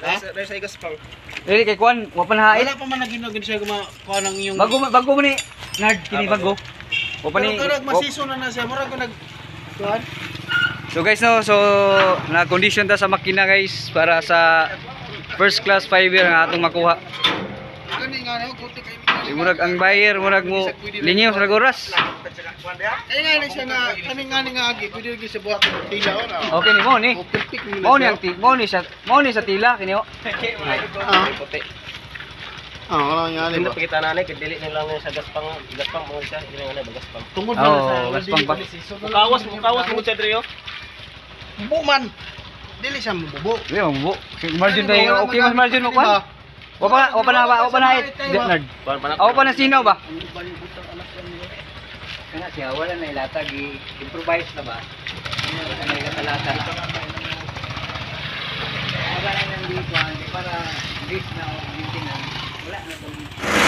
Ha? Dahil sa gaspang. Dili kay Kwan, wa pa nahait. Wala pa man naginogin siya kuma kuha ng yung Bago bago mo ni nerd kini bago. Wa pa ni. Pero wa- masiso na na siya. Mura ko nag kuhan. So guys no, so na condition ta sa makina guys para sa first class fiber nga atong makuha. Kani nga na kuti kay Si murag ang buyer murag mo lingaw sa oras. Kaya nga ni siya nga kani nga ni nga agi pwede gyud sa buhat ng tila oh na. Okay ni mo ni. O mo na ni ang ti, mo ni sa mo ni sa tila kini oh. Ah. Ah, wala nga ni Hindi ba. pakita na ni dili nila lang sa gaspang gaspang mo siya, dili nga na gaspang. Tungod ba na Oh, sa gaspang pa. Mukawas, mukawas mo siya diri oh. Bubo man. Dili siya mabubo. Di mo bu. Si margin tayo okay mas margin mo kwan. Wa pa wa pa na wa pa na hit. Nerd. Pan panak. Ako pa na sinaw ba? Kaya siya, wala na ilatag, i-improvise na ba? Ano na may katalata? Wala na nang dito, para base na o maintenance, wala na itong